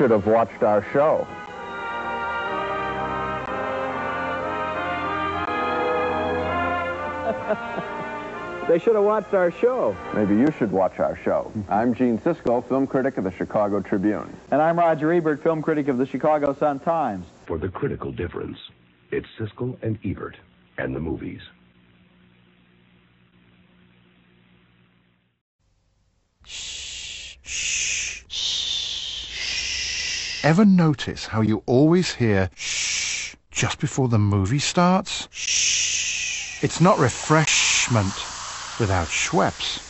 They should have watched our show. They should have watched our show. Maybe you should watch our show. I'm Gene Siskel, film critic of the Chicago Tribune. And I'm Roger Ebert, film critic of the Chicago Sun-Times. For the critical difference, it's Siskel and Ebert and the movies. Ever notice how you always hear shh just before the movie starts? Shh. It's not refreshment without Schweppes.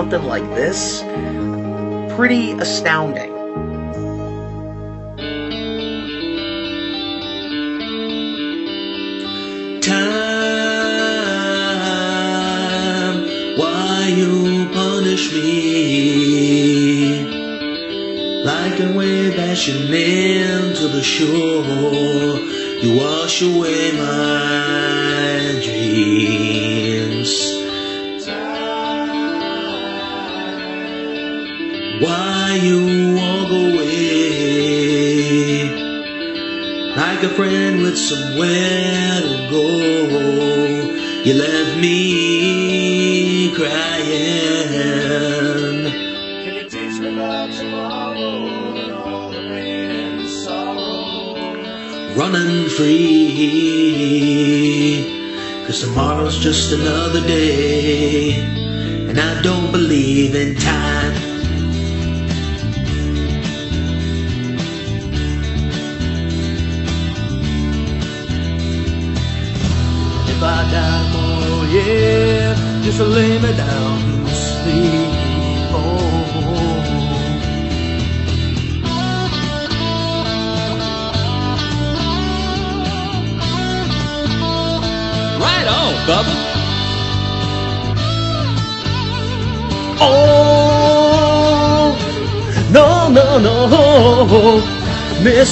Something like this, pretty astounding. Time, why you punish me? Like a wave dashing into the shore, you wash away my dreams. Like a friend with somewhere to go, you left me crying. Can you teach me about tomorrow and all the pain and sorrow? running free. Cause tomorrow's just another day, and I don't believe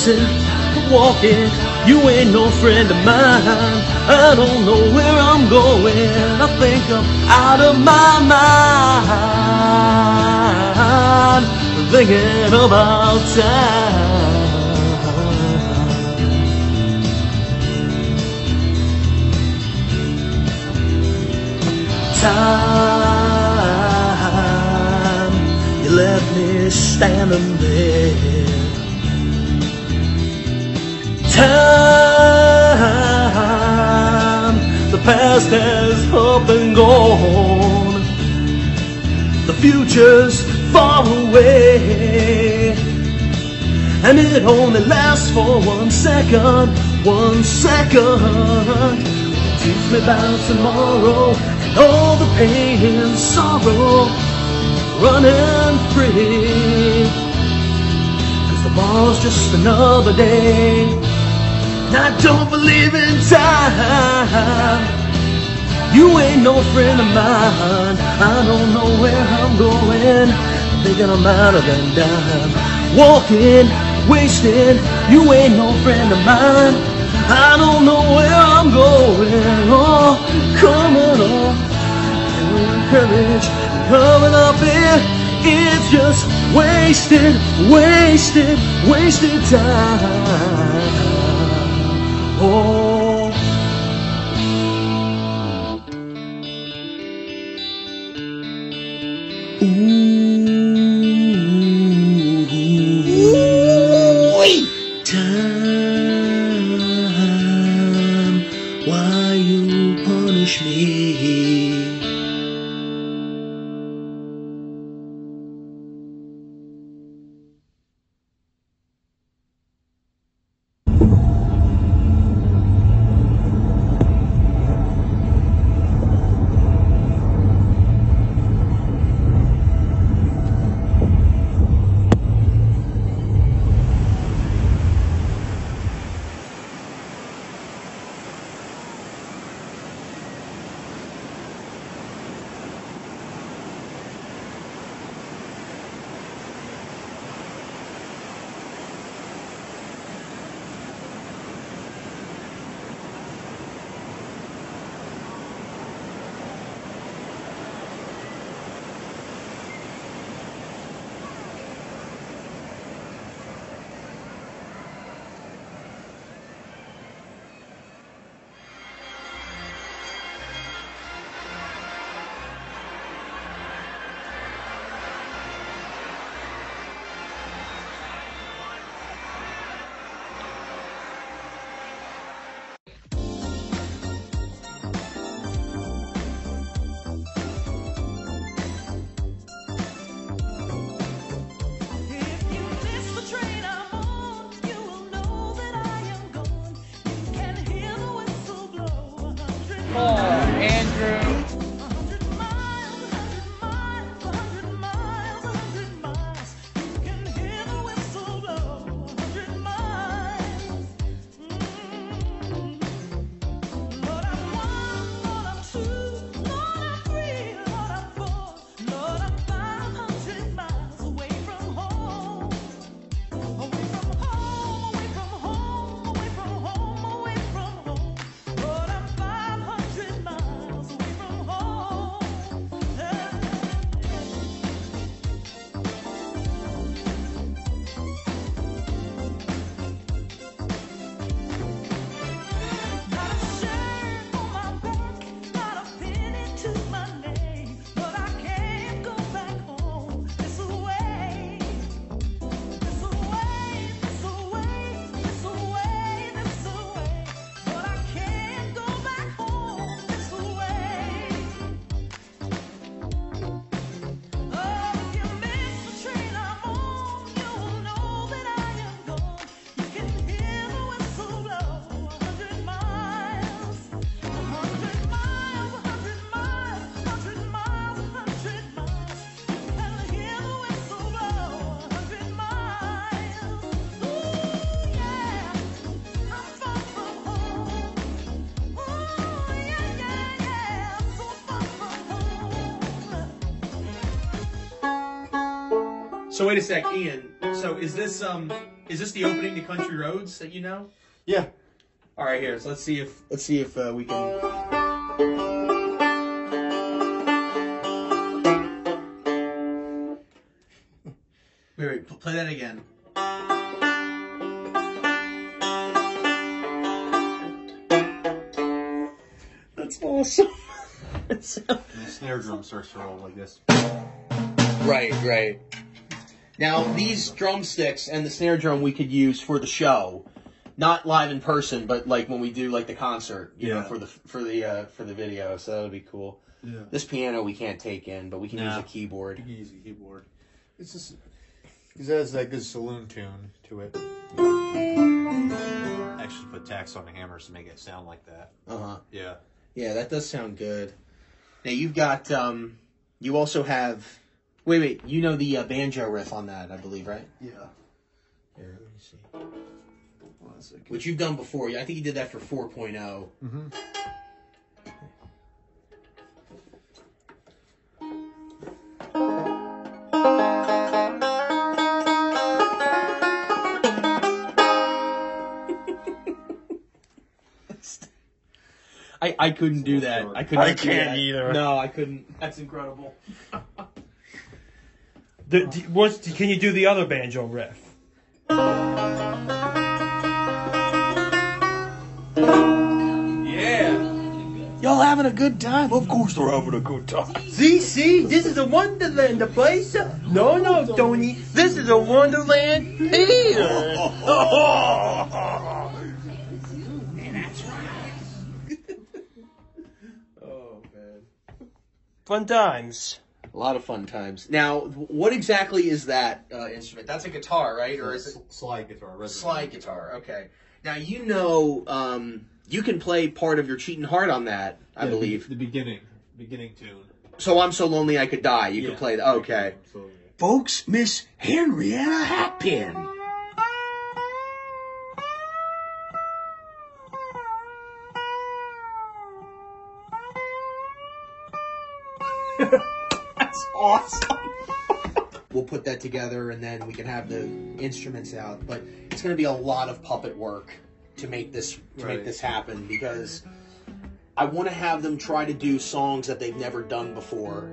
Walking, you ain't no friend of mine. I don't know where I'm going. I think I'm out of my mind. Thinking about time. time you left me standing there. Time, the past has up and gone. The future's far away. And it only lasts for one second, one second. Teach me about tomorrow and all the pain and sorrow running free. Cause tomorrow's just another day. I don't believe in time. You ain't no friend of mine. I don't know where I'm going. I'm thinking I'm out of the dime. Walking, wasting. You ain't no friend of mine. I don't know where I'm going. Oh, coming on. Oh. Courage, coming up here. It's just wasted, wasted, wasted time. Oh. So wait a sec, Ian. So is this um is this the opening to Country Roads that you know? Yeah. All right, here. So let's see if let's see if uh, we can. Wait, wait. Play that again. That's awesome. It's- the snare drum starts to roll like this. Right, right. Now these drumsticks and the snare drum we could use for the show, not live in person, but like when we do like the concert, you know, for the for the uh, for the video. So that would be cool. Yeah. This piano we can't take in, but we can use No. a keyboard. You can use a keyboard. It's just because it has that good saloon tune to it. I Actually, put tacks on the hammers to make it sound like that. Uh huh. Yeah. Yeah, that does sound good. Now you've got um, you also have. Wait, wait. You know the uh, banjo riff on that, I believe, right? Yeah. Here, let me see. One second. Which you've done before. I think you did that for 4.0. Mm-hmm. I, I couldn't do that. I couldn't. I can't that. either. No, I couldn't. That's incredible. The, d- what's, can you do the other banjo riff? Yeah. Y'all having a good time? Of course they're having a good time. See, see, this is a wonderland, the place. No, no, Tony, this is a wonderland here. Oh man. Fun times. A lot of fun times. Now, what exactly is that uh, instrument? That's a guitar, right? Or is it slide guitar? slide guitar? Okay. Now you know um, you can play part of your cheating heart on that, I Yeah, believe. The, beginning, beginning tune. So I'm so lonely I could die. You Yeah. can play that. Okay. Folks, Miss Henrietta Hatpin. Awesome. we'll put that together and then we can have the instruments out. But it's going to be a lot of puppet work to make this to make this happen because I want to have them try to do songs that they've never done before,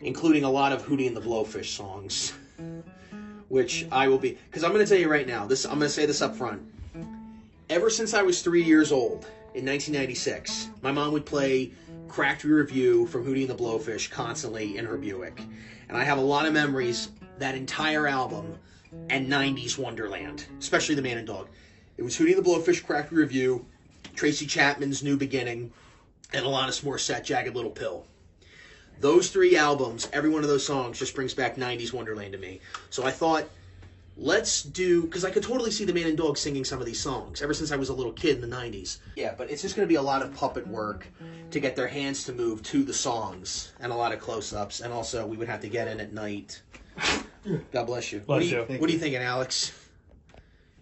including a lot of Hootie and the Blowfish songs. Which I will be because I'm going to tell you right now. This I'm going to say this up front. Ever since I was three years old in 1996, my mom would play Cracked Rear View from Hootie and the Blowfish constantly in her Buick. And I have a lot of memories, that entire album, and 90s Wonderland, especially The Man and Dog. It was Hootie and the Blowfish, Cracked Rear View, Tracy Chapman's New Beginning, and Alanis Morissette, Jagged Little Pill. Those three albums, every one of those songs just brings back 90s Wonderland to me. So I thought, let's do because I could totally see the Man and Dog singing some of these songs ever since I was a little kid in the '90s. Yeah, but it's just going to be a lot of puppet work to get their hands to move to the songs and a lot of close-ups, and also we would have to get in at night. God bless you. what, Bless are you, you. what are you thinking, Alex?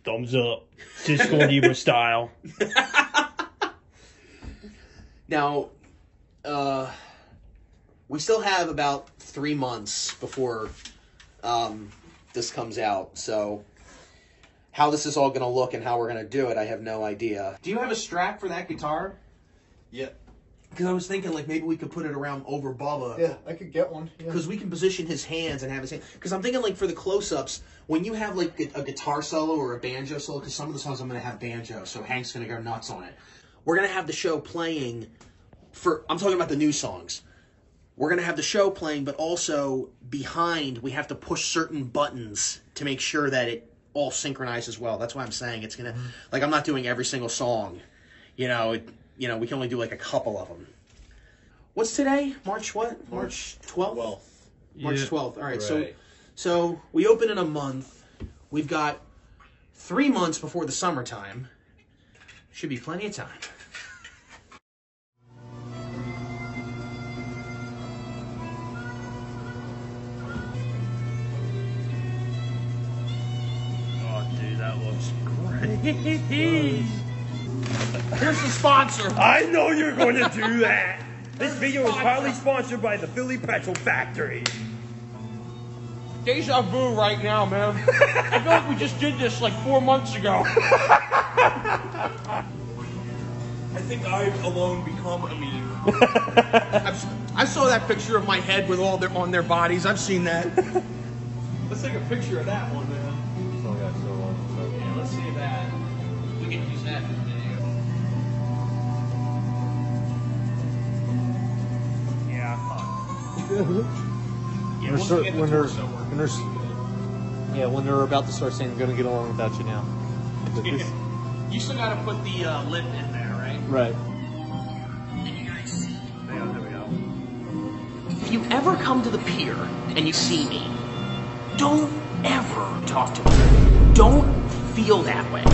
Thumbs up. Siskel and Ebert style. Now, uh, we still have about three months before um, this comes out, so how this is all going to look and how we're going to do it, I have no idea. Do you have a strap for that guitar? yeah. Because I was thinking, like, maybe we could put it around over Bubba. Yeah, I could get one. Yeah. Because we can position his hands and have his hand. Because I'm thinking, like, for the close-ups, when you have like a, a guitar solo or a banjo solo, because some of the songs I'm going to have banjo, so Hank's going to go nuts on it. We're going to have the show playing for. I'm talking about the new songs. We're going to have the show playing, but also behind we have to push certain buttons to make sure that it all synchronizes well. That's why I'm saying it's going to. Mm-hmm. Like, I'm not doing every single song. You know, it, you know, we can only do like a couple of them. What's today? March what? March 12th? March Yeah. 12th. All right, so so we open in a month. We've got three months before the summertime. Should be plenty of time. That looks great. Here's the sponsor. I know you're going to do that. This video is proudly sponsored by the Philly Pretzel Factory. deja vu right now, man. I feel like we just did this like four months ago. I think I've alone become a meme. I've, I saw that picture of my head with all their on their bodies. I've seen that. Let's take a picture of that one, man. Can use that for the video. Yeah, Yeah, When once they're, get the when they're, torso when they're, yeah, when they're about to start saying, "I'm gonna get along without you now." This- You still gotta put the uh, lip in there, right? right. If you ever come to the pier and you see me, don't ever talk to me. Don't feel that way.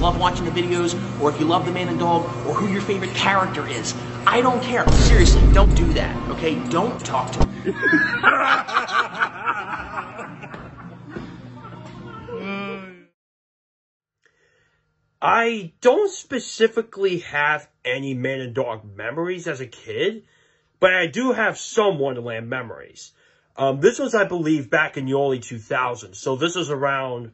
Love watching the videos, or if you love the man and dog, or who your favorite character is, I don't care. Seriously, don't do that, okay? Don't talk to me. I don't specifically have any man and dog memories as a kid, but I do have some Wonderland memories. Um, this was, I believe, back in the early 2000s. So this was around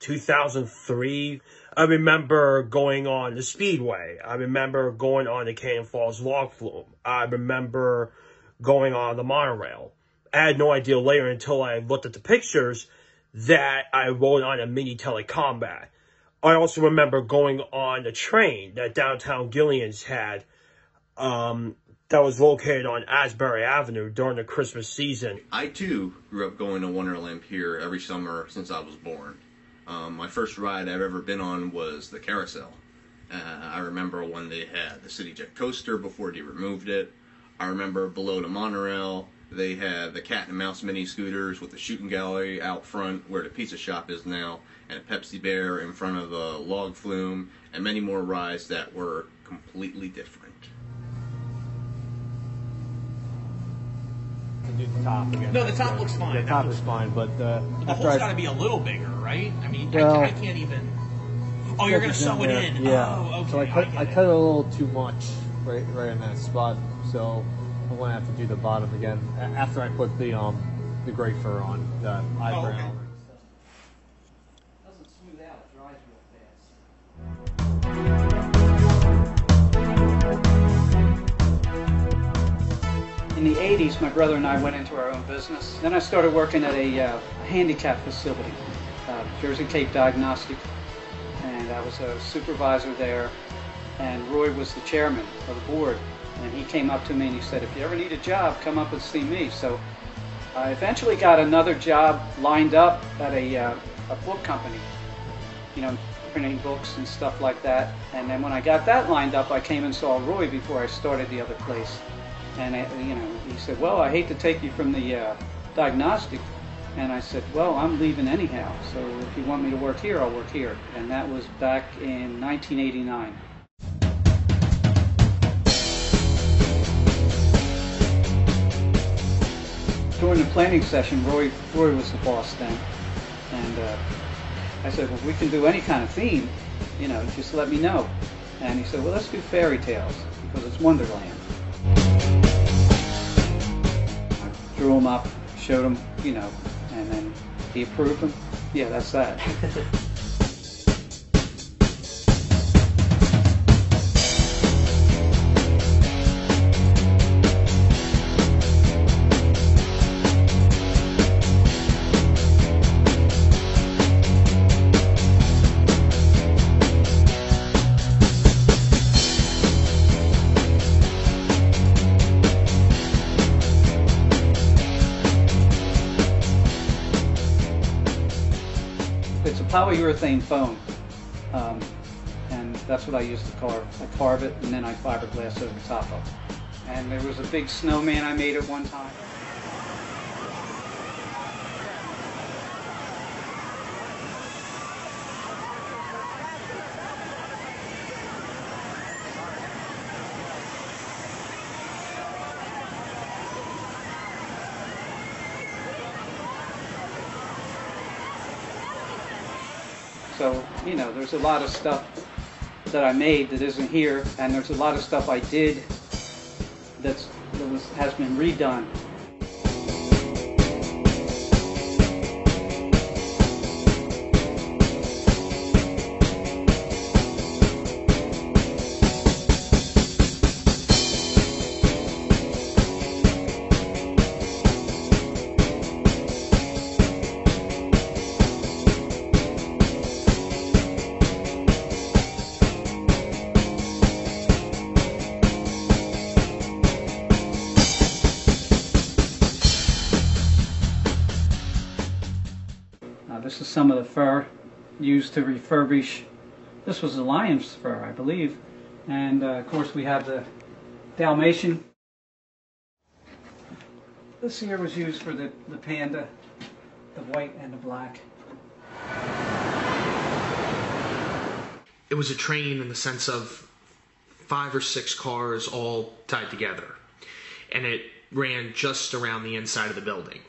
2003. I remember going on the Speedway. I remember going on the Cannon Falls Log Flume. I remember going on the monorail. I had no idea later until I looked at the pictures that I rode on a mini telecombat. I also remember going on the train that downtown Gillian's had um, that was located on Asbury Avenue during the Christmas season. I too grew up going to Wonderland Pier every summer since I was born. Um, my first ride I've ever been on was the carousel. Uh, I remember when they had the City Jet coaster before they removed it. I remember below the monorail they had the cat and mouse mini scooters with the shooting gallery out front where the pizza shop is now, and a Pepsi Bear in front of the log flume, and many more rides that were completely different. To do the top again. No, the top looks fine. The top is fine, but uh, The after hole's I gotta be a little bigger, right? I mean, Well- I, I can't even. Oh, you're gonna sew it there. in. Yeah. Oh, okay. So I cut, get I, cut it a little too much right, right in that spot. So I'm gonna have to do the bottom again after I put the um the gray fur on the Oh, eyebrow. In the 80s, my brother and I went into our own business. Then I started working at a uh, handicap facility, uh, Jersey Cape Diagnostic, and I was a supervisor there. And Roy was the chairman of the board, and he came up to me and he said, "If you ever need a job, come up and see me." So I eventually got another job lined up at a, uh, a book company, you know, printing books and stuff like that. And then when I got that lined up, I came and saw Roy before I started the other place. And, I, you know, he said, well, I hate to take you from the uh, diagnostic. And I said, well, I'm leaving anyhow. So if you want me to work here, I'll work here. And that was back in 1989. During the planning session, Roy, Roy was the boss then. And uh, I said, well, we can do any kind of theme, you know, just let me know. And he said, well, let's do fairy tales because it's Wonderland. I drew them up, showed them, you know, and then he approved them. Yeah, that's that. polyurethane foam, um, and that's what I use to carve. I carve it and then I fiberglass over top of it. And there was a big snowman I made at one time. So, you know, there's a lot of stuff that I made that isn't here, and there's a lot of stuff I did that's, that was, has been redone. Some of the fur used to refurbish. This was the lion's fur, I believe. And uh, of course, we have the Dalmatian. This here was used for the, the panda, the white and the black. It was a train in the sense of five or six cars all tied together. And it ran just around the inside of the building.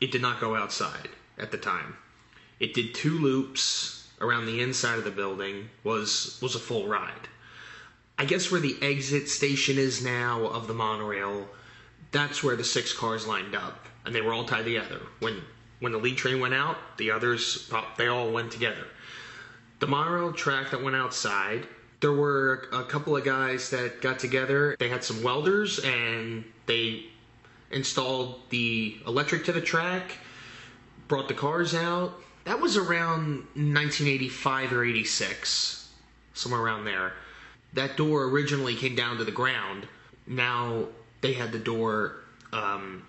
It did not go outside at the time. It did two loops around the inside of the building, was was a full ride. I guess where the exit station is now of the monorail, that's where the six cars lined up, and they were all tied together. When when the lead train went out, the others they all went together. The monorail track that went outside, there were a couple of guys that got together. They had some welders and they installed the electric to the track, brought the cars out. That was around 1985 or 86, somewhere around there. That door originally came down to the ground. Now they had the door um,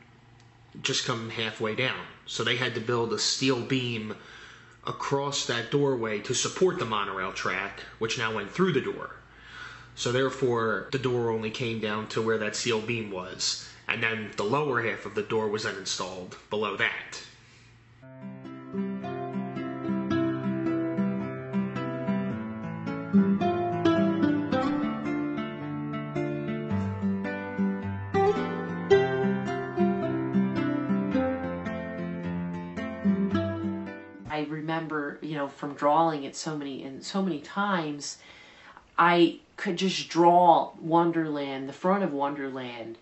just come halfway down. So they had to build a steel beam across that doorway to support the monorail track, which now went through the door. So therefore, the door only came down to where that steel beam was, and then the lower half of the door was then installed below that. From drawing it so many and so many times, I could just draw Wonderland, the front of Wonderland,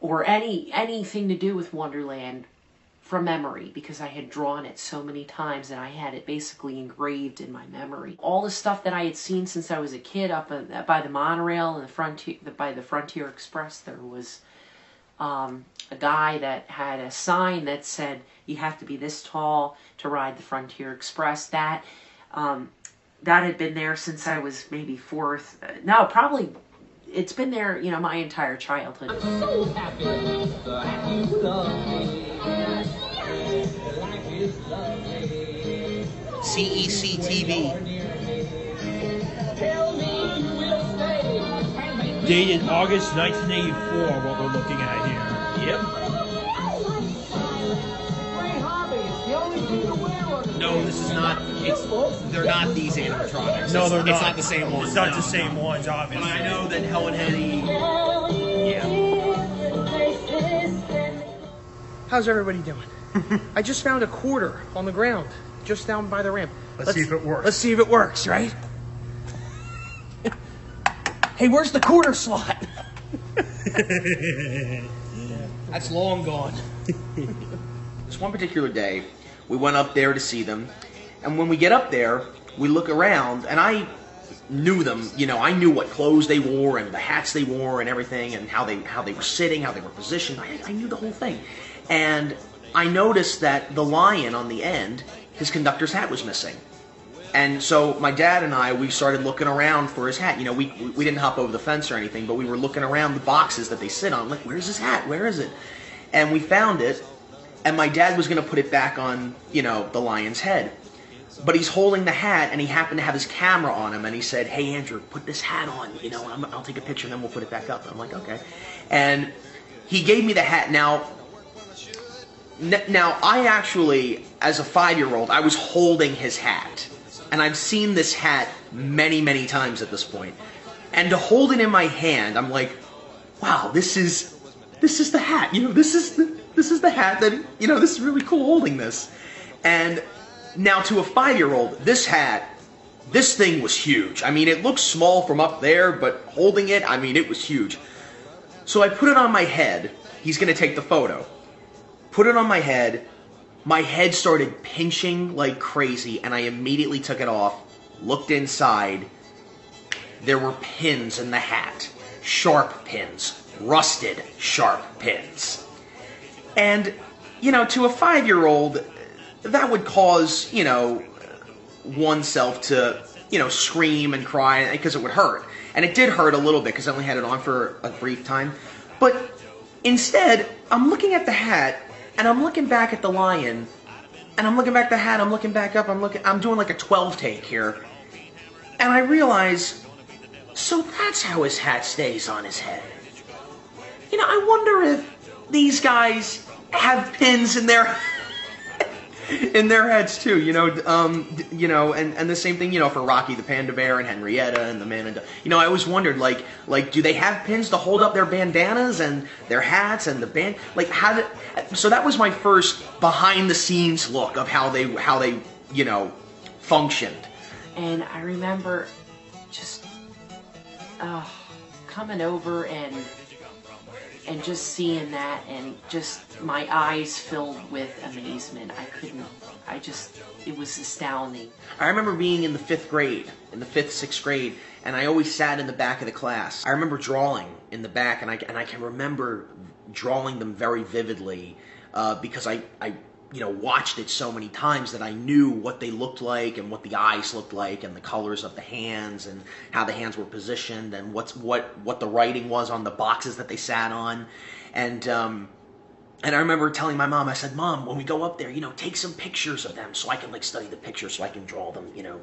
or any anything to do with Wonderland from memory because I had drawn it so many times and I had it basically engraved in my memory. All the stuff that I had seen since I was a kid up by the monorail and the frontier by the Frontier Express, there was um, a guy that had a sign that said you have to be this tall to ride the Frontier Express. That um, that had been there since I was maybe fourth. Uh, no, probably it's been there. You know, my entire childhood. so happy that you love me. Life is lovely. CEC TV. Tell me you will stay. Dated August 1984, what we're looking at here. Yep. No, this is not. It's they're not these animatronics. No, It's- they're it's not. not the same ones. It's not no. the same ones, obviously. But I know that Helen Henny. Yeah. How's everybody doing? I just found a quarter on the ground, just down by the ramp. Let's see if it works. Let's see if it works, right? hey, where's the quarter slot? That's long gone. This one particular day, we went up there to see them, and when we get up there, we look around, and I knew them. You know, I knew what clothes they wore and the hats they wore and everything, and how they how they were sitting, how they were positioned. I, I knew the whole thing, and I noticed that the lion on the end, his conductor's hat was missing. And so my dad and I, we started looking around for his hat. You know, we we didn't hop over the fence or anything, but we were looking around the boxes that they sit on. Like, where's his hat? Where is it? And we found it, and my dad was going to put it back on, you know, the lion's head. But he's holding the hat, and he happened to have his camera on him, and he said, "Hey, Andrew, put this hat on. You know, I'm, I'll take a picture, and then we'll put it back up." I'm like, "Okay." And he gave me the hat. Now, now I actually, as a five-year-old, I was holding his hat, and I've seen this hat many, many times at this point. And to hold it in my hand, I'm like, "Wow, this is this is the hat. You know, this is the, this is the hat that you know. This is really cool holding this." And now to a five-year-old, this hat, this thing was huge. I mean, it looks small from up there, but holding it, I mean, it was huge. So I put it on my head. He's gonna take the photo. Put it on my head. My head started pinching like crazy, and I immediately took it off. Looked inside. There were pins in the hat. Sharp pins. Rusted sharp pins. And, you know, to a five year old, that would cause, you know, oneself to, you know, scream and cry because it would hurt. And it did hurt a little bit because I only had it on for a brief time. But instead, I'm looking at the hat and I'm looking back at the lion and I'm looking back at the hat. I'm looking back up. I'm looking. I'm doing like a 12 take here, and I realize, so that's how his hat stays on his head. You know, I wonder if these guys have pins in their in their heads too. You know, um, you know, and, and the same thing, you know, for Rocky the Panda Bear and Henrietta and the Man and you know, I always wondered like like do they have pins to hold up their bandanas and their hats and the band like how did so that was my first behind the scenes look of how they how they you know functioned. And I remember just uh, coming over and and just seeing that and just my eyes filled with amazement. I couldn't. I just. It was astounding. I remember being in the fifth grade, in the fifth, sixth grade, and I always sat in the back of the class. I remember drawing in the back, and I and I can remember drawing them very vividly uh, because I I you know watched it so many times that I knew what they looked like and what the eyes looked like and the colors of the hands and how the hands were positioned and what's what what the writing was on the boxes that they sat on, and. Um, and I remember telling my mom, I said, Mom, when we go up there, you know, take some pictures of them so I can like study the pictures so I can draw them, you know,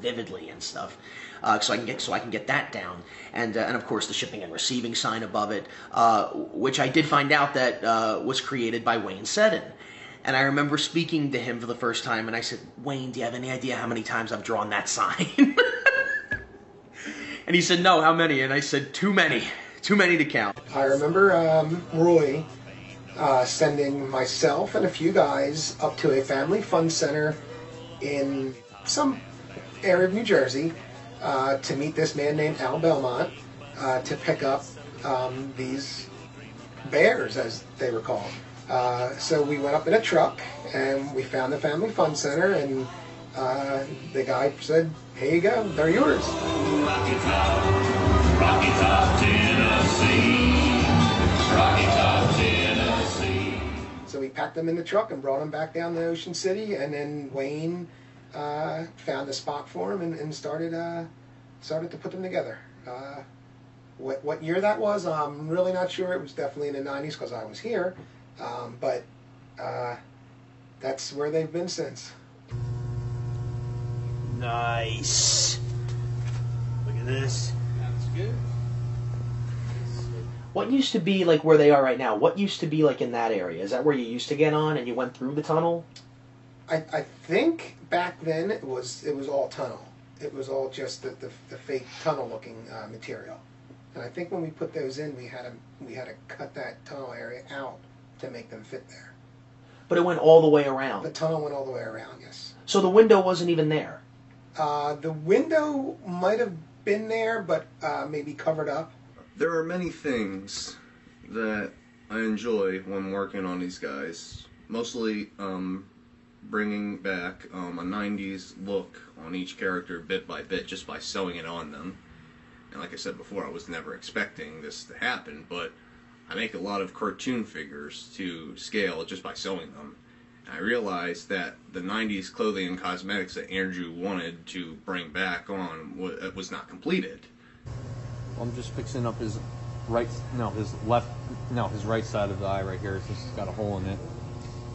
vividly and stuff. Uh, so I can get so I can get that down, and uh, and of course the shipping and receiving sign above it, uh, which I did find out that uh, was created by Wayne Seddon. And I remember speaking to him for the first time, and I said, Wayne, do you have any idea how many times I've drawn that sign? and he said, No, how many? And I said, Too many, too many to count. I remember um, Roy uh, sending myself and a few guys up to a family fun center in some area of New Jersey uh, to meet this man named Al Belmont uh, to pick up um, these bears, as they were called. Uh, so we went up in a truck and we found the family fun center, and uh, the guy said, "Here you go, they're yours." Rocky Top, Rocky Top, Tennessee. Rocky Top, Tennessee. So we packed them in the truck and brought them back down to Ocean City, and then Wayne uh, found a spot for them and, and started uh, started to put them together. Uh, what what year that was, I'm really not sure. It was definitely in the '90s because I was here, um, but uh, that's where they've been since. Nice. Look at this. That's good. What used to be like where they are right now? What used to be like in that area? Is that where you used to get on and you went through the tunnel? I, I think back then it was it was all tunnel. It was all just the, the, the fake tunnel looking uh, material. And I think when we put those in, we had to we had to cut that tunnel area out to make them fit there. But it went all the way around. The tunnel went all the way around. Yes. So the window wasn't even there. Uh, the window might have been there, but uh, maybe covered up. There are many things that I enjoy when working on these guys. Mostly um, bringing back um, a 90s look on each character bit by bit just by sewing it on them. And like I said before, I was never expecting this to happen, but I make a lot of cartoon figures to scale just by sewing them. And I realized that the 90s clothing and cosmetics that Andrew wanted to bring back on uh, was not completed. I'm just fixing up his right, no, his left, no, his right side of the eye right here. It's just got a hole in it.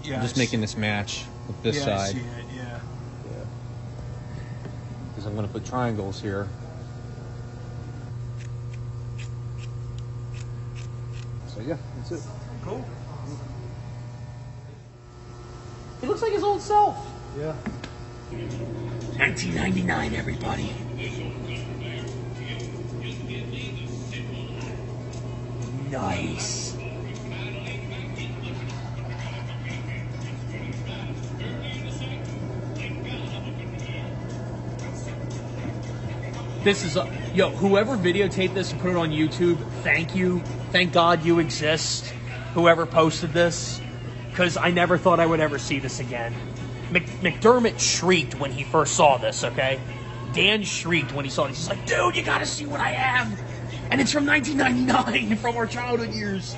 Yeah, I'm just I making this match with this yeah, I side. see it, yeah. Because I'm going to put triangles here. So yeah, that's it. Cool. He looks like his old self. Yeah. 1999, everybody. Nice. This is a, yo, whoever videotaped this and put it on YouTube, thank you. Thank God you exist. Whoever posted this, because I never thought I would ever see this again. Mc, McDermott shrieked when he first saw this, okay? Dan shrieked when he saw this. He's like, dude, you gotta see what I have. And it's from 1999, from our childhood years.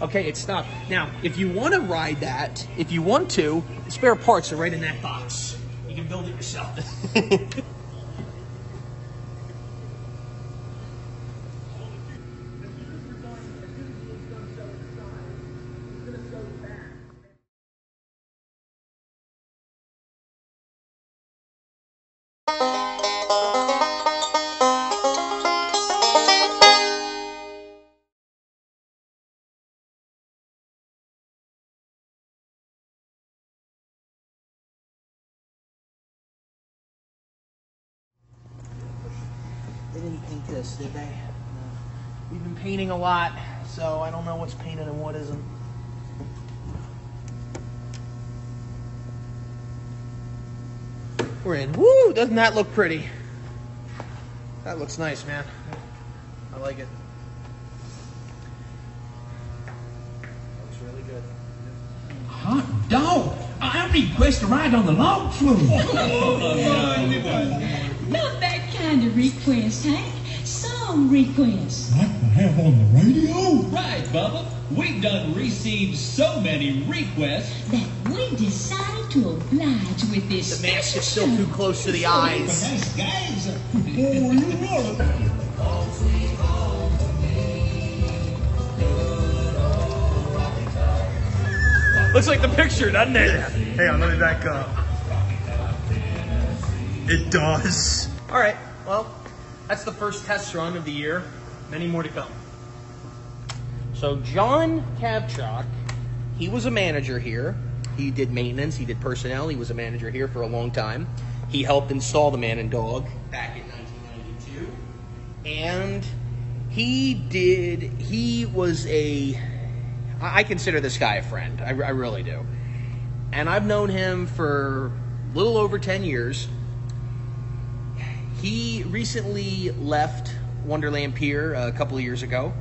Okay, it stopped. Now, if you want to ride that, if you want to, spare parts are right in that box. You can build it yourself. paint did they? No. Uh, we've been painting a lot, so I don't know what's painted and what isn't. We're in. Woo! Doesn't that look pretty? That looks nice, man. I like it. Looks really good. Hot dog! I request a ride on the log flume. Not that kind of request, Hank. Song request. Like to have on the radio? Right, Bubba. We've done received so many requests. That we decided to oblige with this The mask is still too close to the eyes. Guys, oh, you know. Looks like the picture, doesn't it? Hang on, let me back up. It does. All right. Well, that's the first test run of the year. Many more to come. So John Kavchuk, he was a manager here. He did maintenance. He did personnel. He was a manager here for a long time. He helped install the Man and Dog back in 1992, and he did. He was a, I consider this guy a friend. I, I really do. And I've known him for a little over 10 years. He recently left Wonderland Pier a couple of years ago,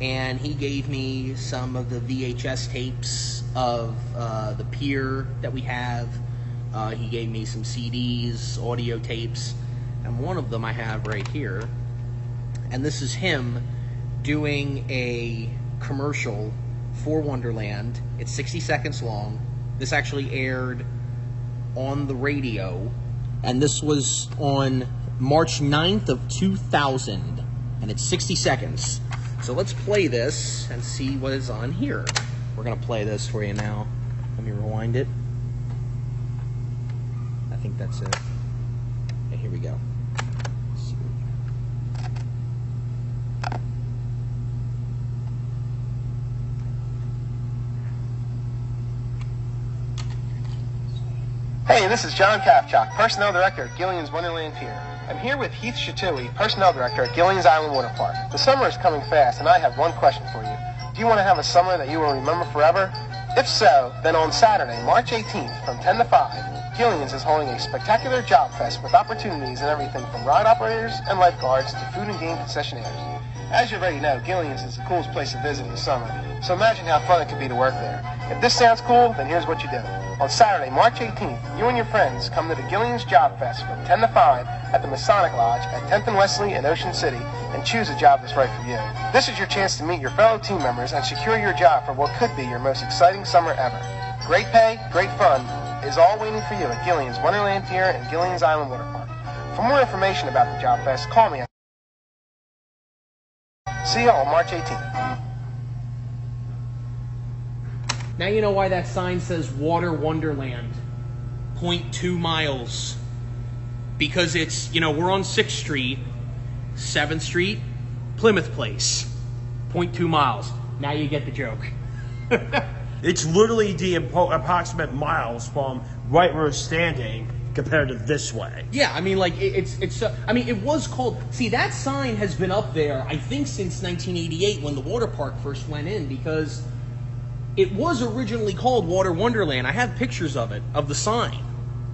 and he gave me some of the VHS tapes of uh, the pier that we have. Uh, he gave me some CDs, audio tapes, and one of them I have right here. And this is him doing a commercial for Wonderland. It's 60 seconds long. This actually aired on the radio, and this was on March 9th of 2000, and it's 60 seconds. So let's play this and see what is on here. We're gonna play this for you now. Let me rewind it. I think that's it. Okay, here we go. Hey, this is John Kafchak, Personnel Director Gillian's Wonderland Pier. I'm here with Heath Chatui, Personnel Director at Gillian's Island Water Park. The summer is coming fast, and I have one question for you. Do you want to have a summer that you will remember forever? If so, then on Saturday, March 18th, from 10 to 5, Gillian's is holding a spectacular job fest with opportunities in everything from ride operators and lifeguards to food and game concessionaires. As you already know, Gillian's is the coolest place to visit in the summer, so imagine how fun it could be to work there. If this sounds cool, then here's what you do. On Saturday, March 18th, you and your friends come to the Gillian's Job Fest from 10 to 5 at the Masonic Lodge at 10th and Wesley in Ocean City and choose a job that's right for you. This is your chance to meet your fellow team members and secure your job for what could be your most exciting summer ever. Great pay, great fun is all waiting for you at Gillian's Wonderland Pier and Gillian's Island Water Park. For more information about the Job Fest, call me. See you on March 18th. Now you know why that sign says Water Wonderland, 0.2 miles. Because it's, you know, we're on 6th Street, 7th Street, Plymouth Place, 0.2 miles. Now you get the joke. It's literally the approximate miles from right where we're standing compared to this way. Yeah, I mean, like it, it's it's. Uh, I mean, it was called. See, that sign has been up there, I think, since 1988 when the water park first went in, because it was originally called Water Wonderland. I have pictures of it of the sign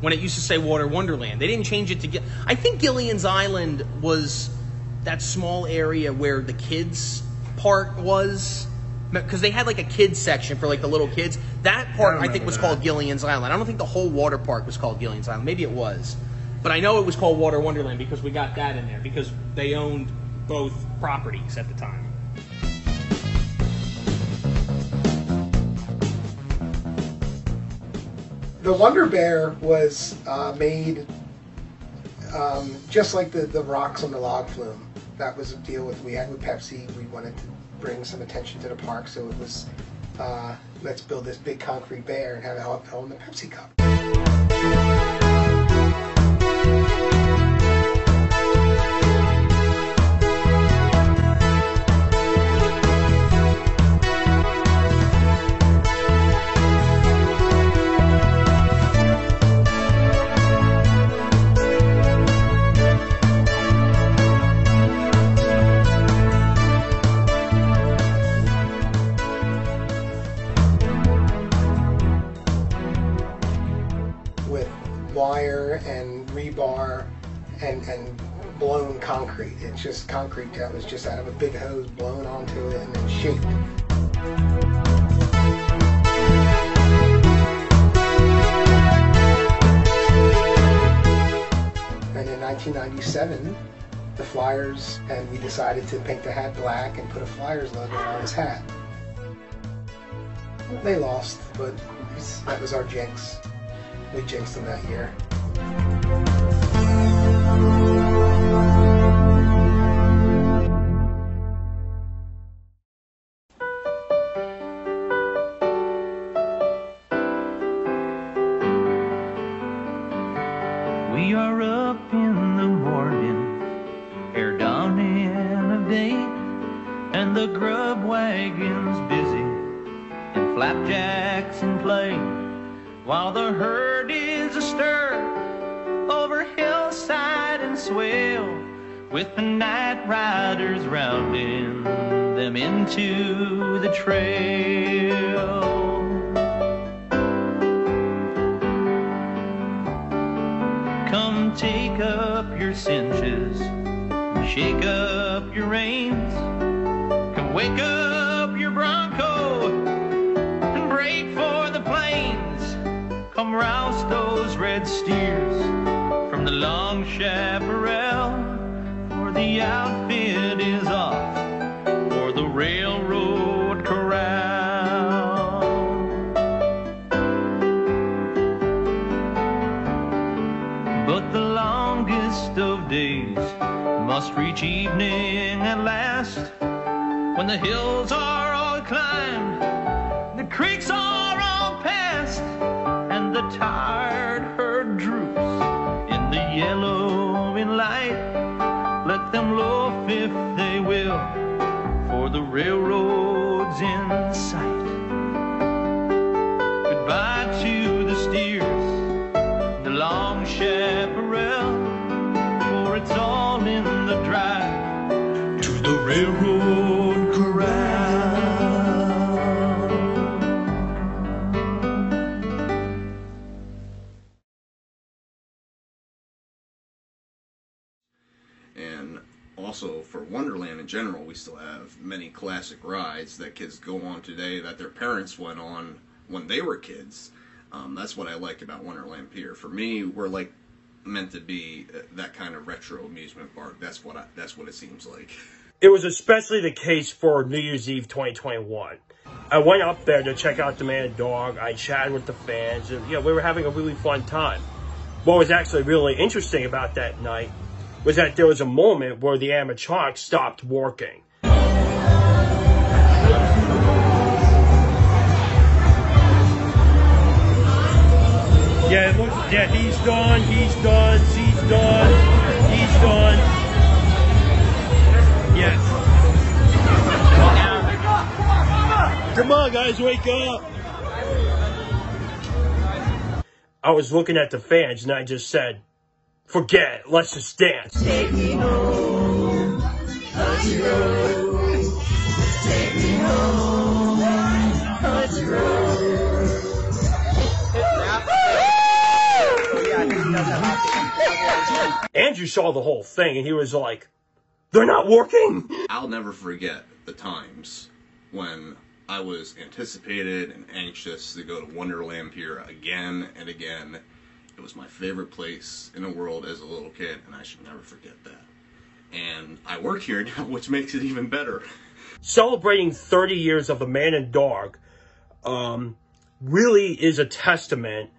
when it used to say Water Wonderland. They didn't change it to get. I think Gillian's Island was that small area where the kids part was. Because they had like a kids section for like the little kids. That part I, think was that. called Gillian's Island. I don't think the whole water park was called Gillian's Island. Maybe it was. But I know it was called Water Wonderland because we got that in there because they owned both properties at the time. The Wonder Bear was uh, made um, just like the, the rocks on the log flume. That was a deal with we had with Pepsi. We wanted to bring some attention to the park, so it was uh, let's build this big concrete bear and have it help own the Pepsi cup. Just concrete that was just out of a big hose blown onto it and then shaped. And in 1997, the Flyers, and we decided to paint the hat black and put a Flyers logo on his hat. They lost, but that was our jinx. We jinxed them that year. Into the trail. Come take up your cinches, shake up your reins. Come wake up your bronco and break for the plains. Come rouse those red steers from the long chaparral, for the outfit is off reach evening at last. When the hills are all climbed, the creeks are all passed, and the tired herd droops in the yellowing light. Let them loaf if they will, for the railroad's in railroad corral. And also for Wonderland in general, we still have many classic rides that kids go on today that their parents went on when they were kids. Um, that's what I like about Wonderland Pier. For me, we're like meant to be uh, that kind of retro amusement park. That's what I, that's what it seems like. It was especially the case for New Year's Eve 2021. I went up there to check out the Man Dog. I chatted with the fans, and you know, we were having a really fun time. What was actually really interesting about that night was that there was a moment where the animatronics stopped working. Yeah, it looks. Yeah, he's done. He's done. He's done. He's done. Yes. Come on, guys, wake up. I was looking at the fans and I just said, forget it, let's just dance. Take me home, country road. Take me home, country road. Andrew saw the whole thing and he was like, they're not working? I'll never forget the times when I was anticipated and anxious to go to Wonderland Pier again and again. It was my favorite place in the world as a little kid, and I should never forget that. And I work here now, which makes it even better. Celebrating 30 years of the man and dog um, really is a testament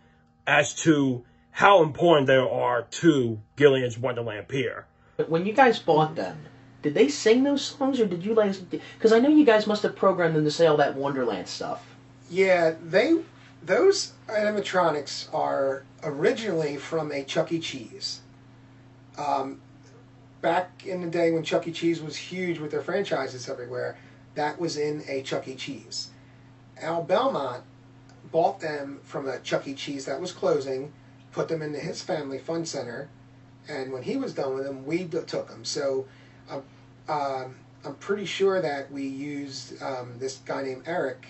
as to how important they are to Gillian's Wonderland Pier. But when you guys bought them, did they sing those songs or did you guys? Because I know you guys must have programmed them to say all that Wonderland stuff. Yeah, they those animatronics are originally from a Chuck E. Cheese. Um, back in the day when Chuck E. Cheese was huge with their franchises everywhere, that was in a Chuck E. Cheese. Al Belmont bought them from a Chuck E. Cheese that was closing, put them into his family fun center, and when he was done with them, we took them. So um, um, I'm pretty sure that we used um, this guy named Eric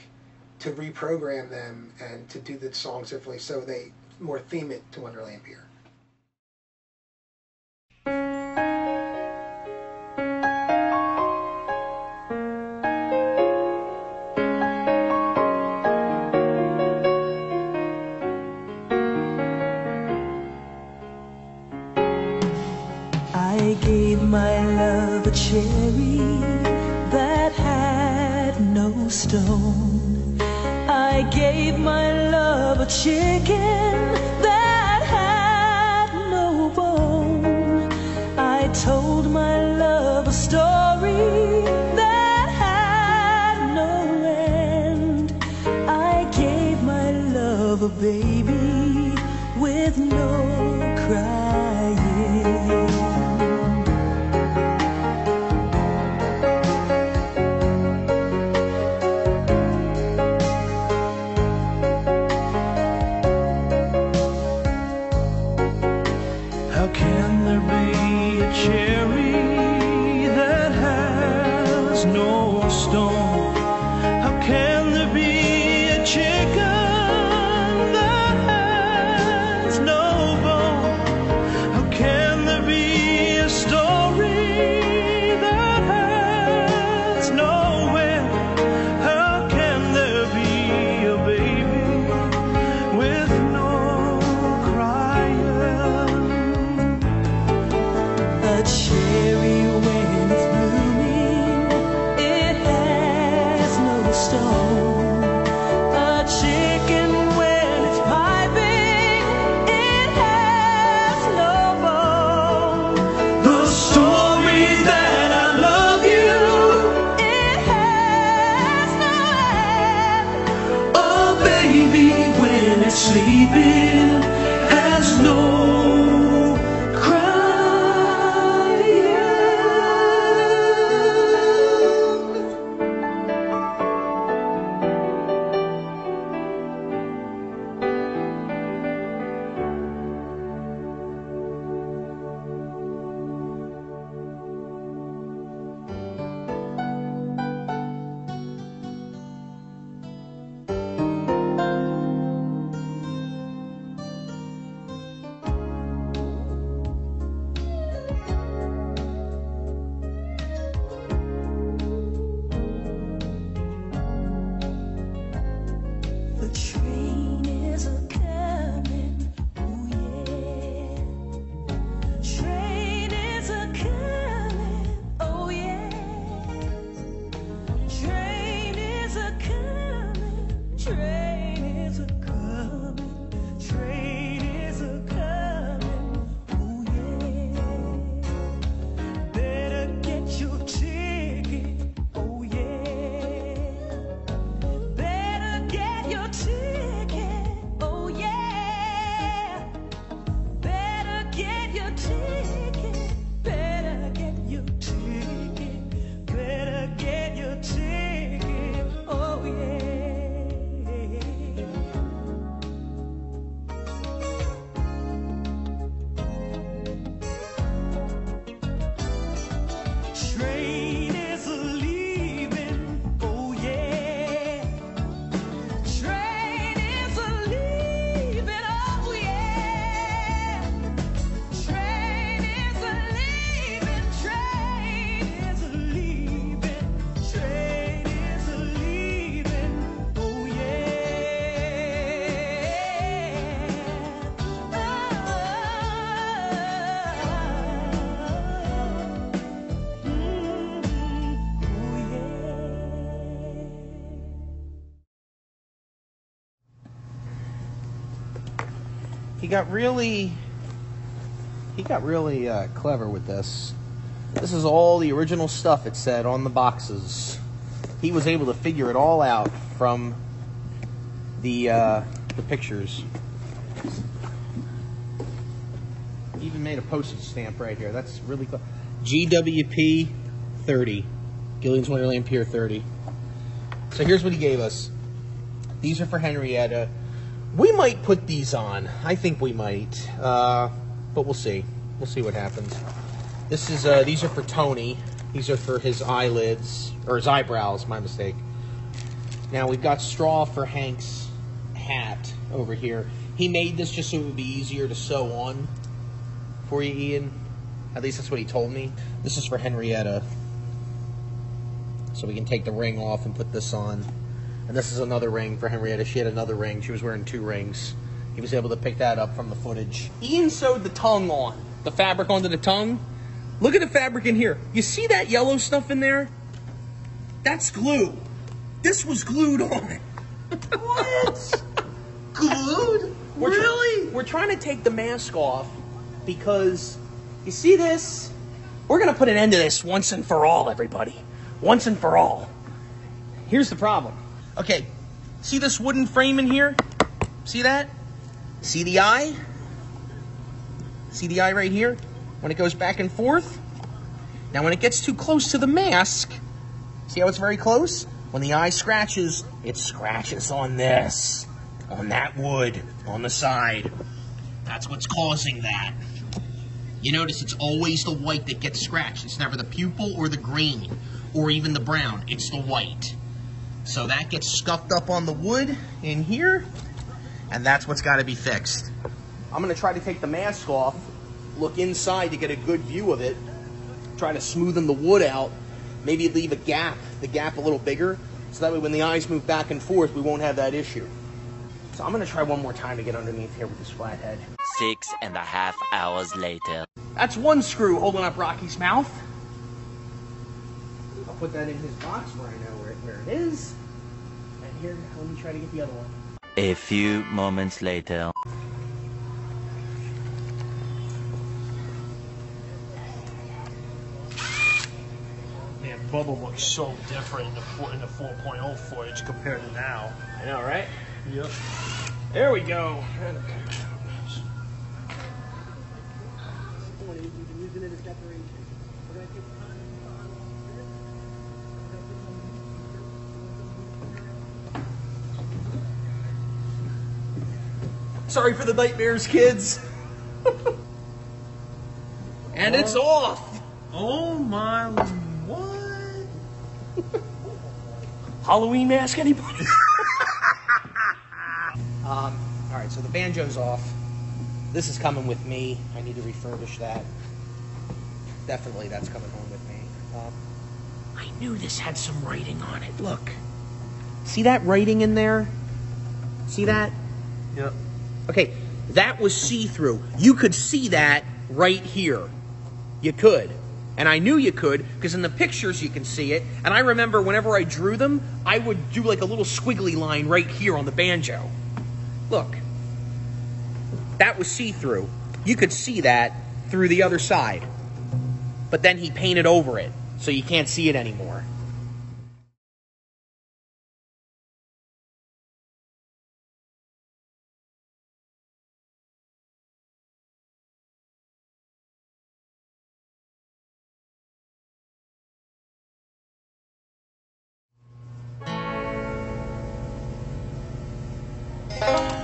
to reprogram them and to do the songs differently so they more theme it to Wonderland Pier. Cherry that had no stone. I gave my love a chicken that had no bone. I told my love a story that had no end. I gave my love a baby can there be a cherry that has no stone? Got really, he got really uh, clever with this. This is all the original stuff it said on the boxes. He was able to figure it all out from the uh, the pictures. Even made a postage stamp right here. That's really cool. GWP 30, Gillian's Wonderland Pier 30. So here's what he gave us. These are for Henrietta. We might put these on. I think we might, uh, but we'll see. We'll see what happens. This is uh, these are for Tony. These are for his eyelids or his eyebrows. My mistake. Now we've got straw for Hank's hat over here. He made this just so it would be easier to sew on for you, Ian. At least that's what he told me. This is for Henrietta. So we can take the ring off and put this on. And this is another ring for Henrietta. She had another ring. She was wearing two rings. He was able to pick that up from the footage. Ian sewed the tongue on, the fabric onto the tongue. Look at the fabric in here. You see that yellow stuff in there? That's glue. This was glued on. what? Glued? We're Really? we're trying to take the mask off because you see this? We're gonna put an end to this once and for all, everybody. Once and for all. Here's the problem. Okay, see this wooden frame in here? See that? See the eye? See the eye right here? When it goes back and forth? Now, when it gets too close to the mask, see how it's very close? When the eye scratches, it scratches on this, on that wood, on the side. That's what's causing that. You notice it's always the white that gets scratched. It's never the pupil or the green or even the brown. It's the white. So that gets scuffed up on the wood in here, and that's what's got to be fixed. I'm going to try to take the mask off, look inside to get a good view of it, try to smoothen the wood out, maybe leave a gap, the gap a little bigger, so that way when the eyes move back and forth, we won't have that issue. So I'm going to try one more time to get underneath here with this flathead. Six and a half hours later. That's one screw holding up Rocky's mouth. I'll put that in his box where I know where it, where it is. And here, let me try to get the other one. A few moments later. Man, Bubba looks so different in the four, in the 4.0 footage compared to now. I know, right? Yep. There we go. Sorry for the nightmares, kids. and it's off. Oh my, what? Halloween mask, anybody? um, all right, so the banjo's off. This is coming with me. I need to refurbish that. Definitely, that's coming home with me. Um, I knew this had some writing on it. Look. See that writing in there? See that? Yep. Okay, that was see through. You could see that right here. You could. And I knew you could because in the pictures you can see it. And I remember whenever I drew them, I would do like a little squiggly line right here on the banjo. Look. That was see through. You could see that through the other side. But then he painted over it, so you can't see it anymore. Yes!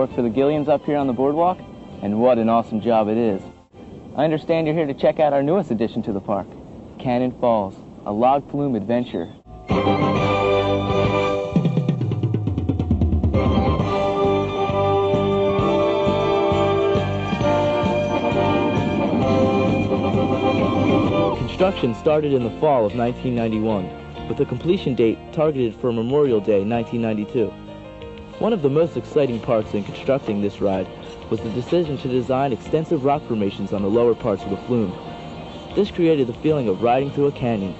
Work for the Gillians up here on the boardwalk, and what an awesome job it is. I understand you're here to check out our newest addition to the park, Canyon Falls, a log flume adventure. Construction started in the fall of 1991, with a completion date targeted for Memorial Day 1992. One of the most exciting parts in constructing this ride was the decision to design extensive rock formations on the lower parts of the flume. This created the feeling of riding through a canyon,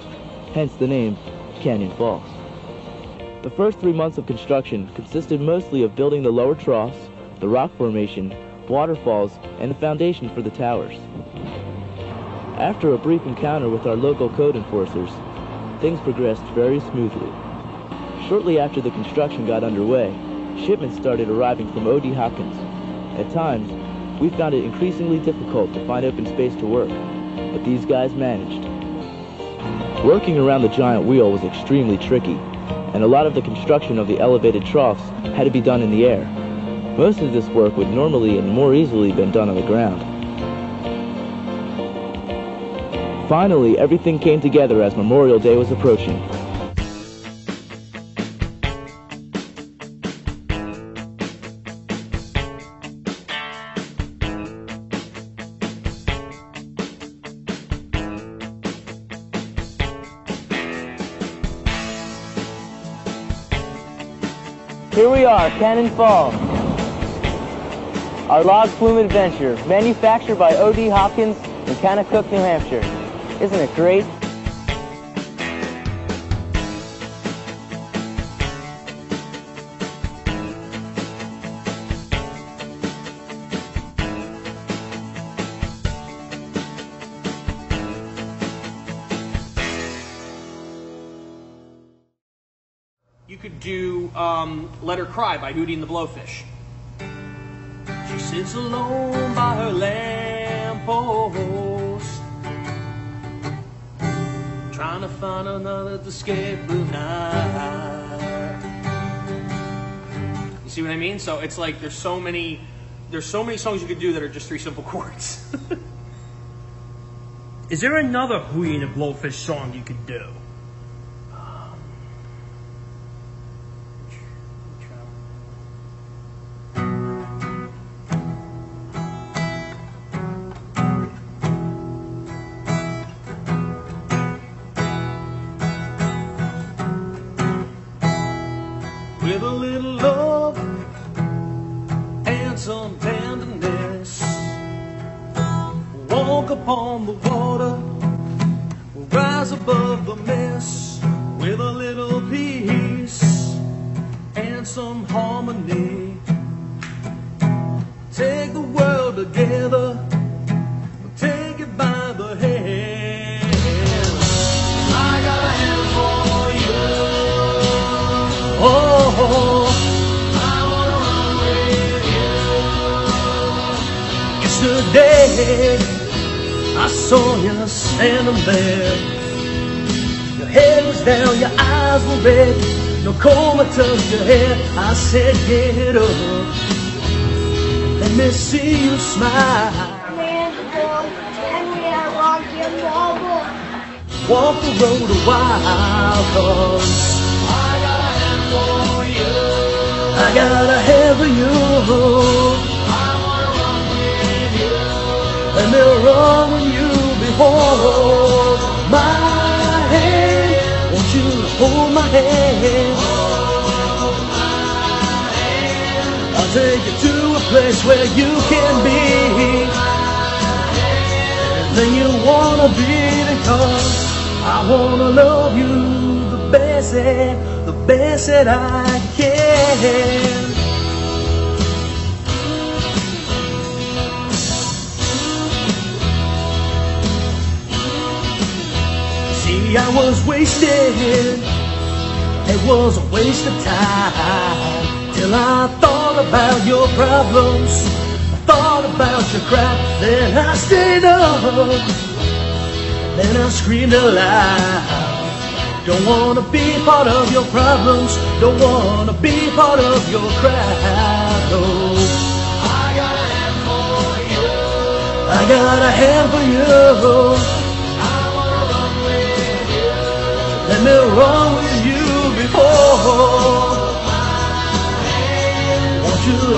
hence the name Canyon Falls. The first three months of construction consisted mostly of building the lower troughs, the rock formation, waterfalls, and the foundation for the towers. After a brief encounter with our local code enforcers, things progressed very smoothly. Shortly after the construction got underway, shipments started arriving from O.D. Hopkins. At times, we found it increasingly difficult to find open space to work, but these guys managed. Working around the giant wheel was extremely tricky, and a lot of the construction of the elevated troughs had to be done in the air. Most of this work would normally and more easily been done on the ground. Finally, everything came together as Memorial Day was approaching. Are, Canyon Falls. Our log flume adventure, manufactured by O.D. Hopkins in Contoocook, New Hampshire. Isn't it great? Cry by Hootie and the Blowfish. She sits alone by her lamppost, trying to find another to escape the night. You see what I mean? So it's like there's so many, there's so many songs you could do that are just three simple chords. Is there another Hootie and the Blowfish song you could do? Me see you smile. Walk the road a while, cause I got a hand for you. I got a hand for you. I wanna run with you. Let me run with you. Behold my hand. Want you hold my hand. I'll take you to place where you can be. Everything you wanna be because I wanna love you the best that, the best that I can. See, I was wasted. It was a waste of time till I thought about your problems. Thought about your crap. Then I stayed up. Then I screamed aloud. Don't wanna be part of your problems. Don't wanna be part of your crowd. I got a hand for you. I got a hand for you. I wanna run with you. Let me run with you before.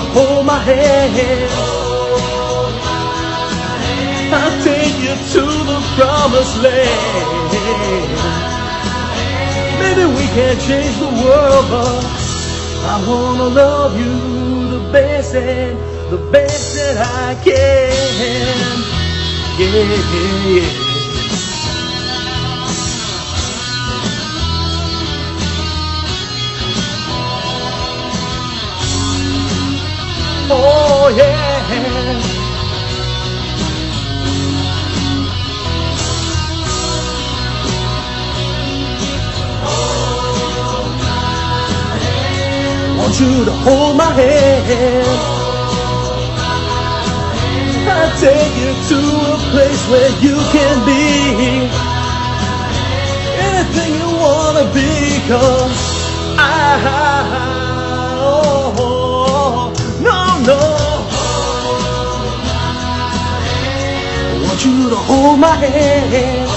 Hold my hand. I'll take you to the promised land. Maybe we can't change the world, but I wanna love you the best and the best that I can. Yeah, yeah, yeah. Oh yeah. Want you to hold my hand. I'll take you to a place where you can be anything you wanna be, cause I, to hold my hand.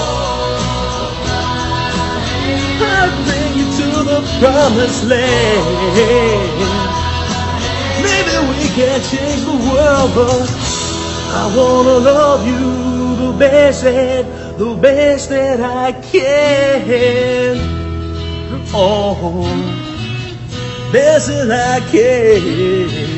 I'll bring you to the promised land. Maybe we can't change the world, but I wanna love you the best that, the best that I can. Oh, best that I can.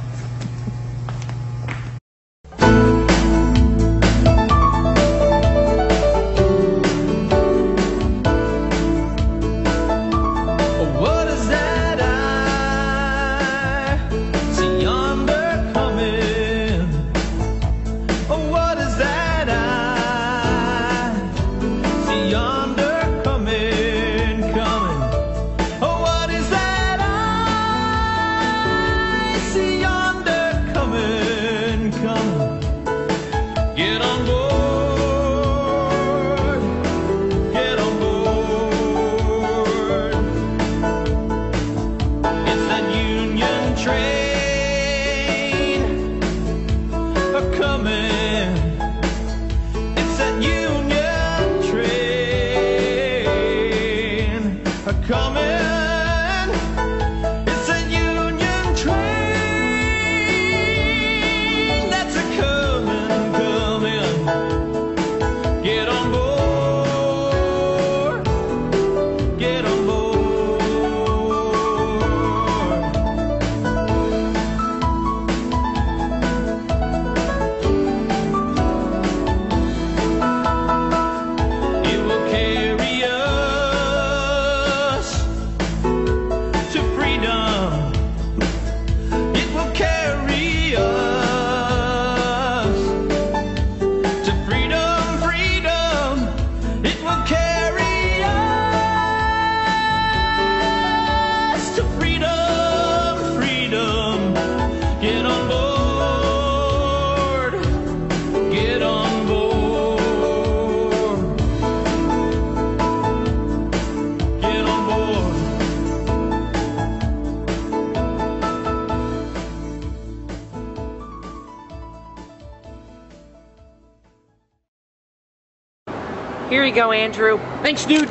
Go, Andrew. Thanks, dude.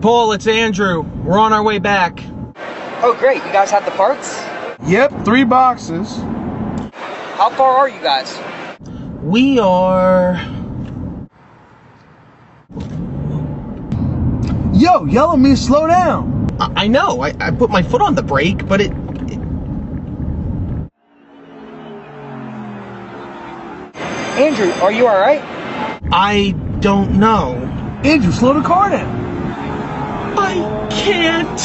Paul, it's Andrew. We're on our way back. Oh, great. You guys have the parts? Yep, three boxes. How far are you guys? We are. Yo, yell at me, slow down. I, I know. I, I put my foot on the brake, but it. Andrew, are you alright? I don't know. Andrew, slow the car down. I can't.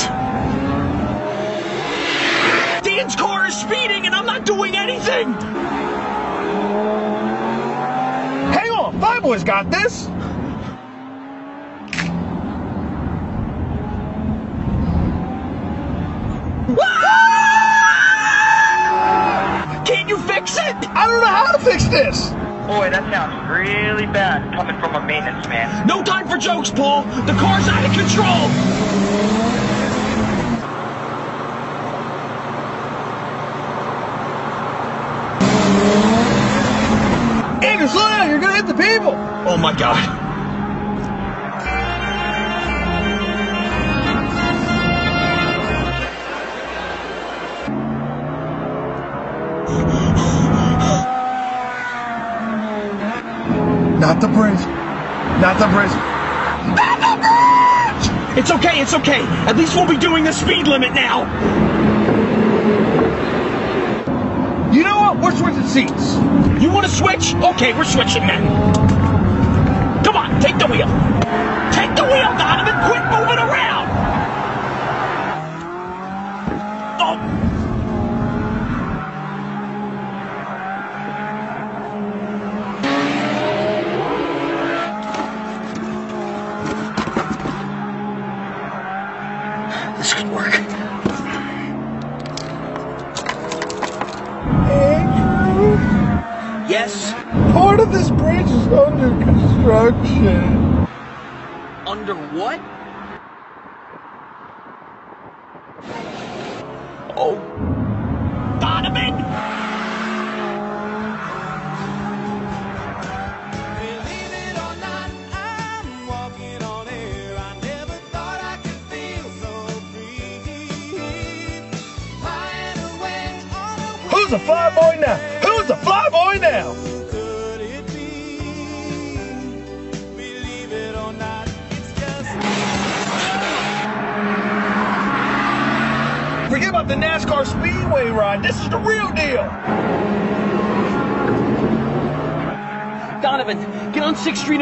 Dan's car is speeding and I'm not doing anything. Hang on, Five Boys got this. Can't you fix it? I don't know how to fix this. Boy, that sounds really bad coming from a maintenance man. No time for jokes, Paul. The car's out of control. Andrew, slow down. You're gonna hit the people. Oh my god. The bridge. Not the bridge. Not the bridge! It's okay, it's okay. At least we'll be doing the speed limit now. You know what? We're switching seats. You want to switch? Okay, we're switching then. Come on, take the wheel. Take the wheel, Donovan. Quit moving around.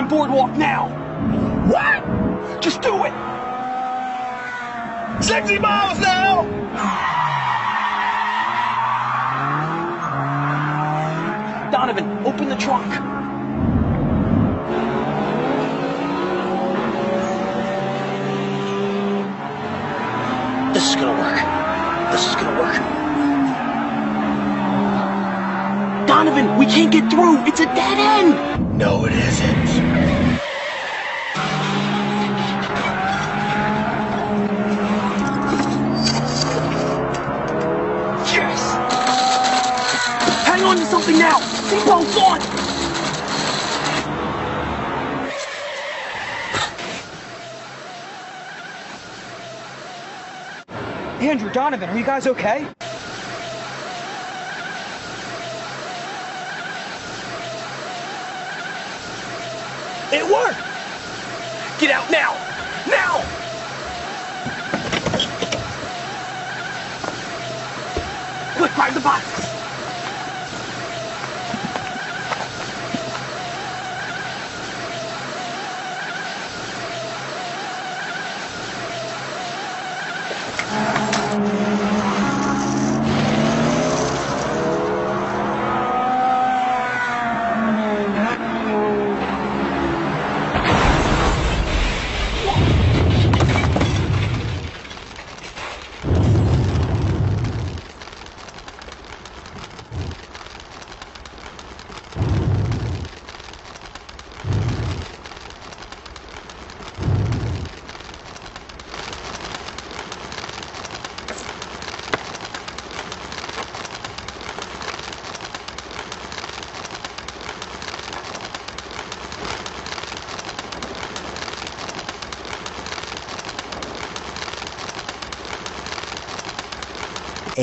On 6th Street and Boardwalk now. What? Just do it. 60 miles now. Donovan, open the trunk. This is gonna work. This is gonna work. Donovan, we can't get through. It's a dead end. No, it isn't. Yes! Hang on to something now. Seatbelt's on. Andrew, Donovan, are you guys okay? It worked. Get out now.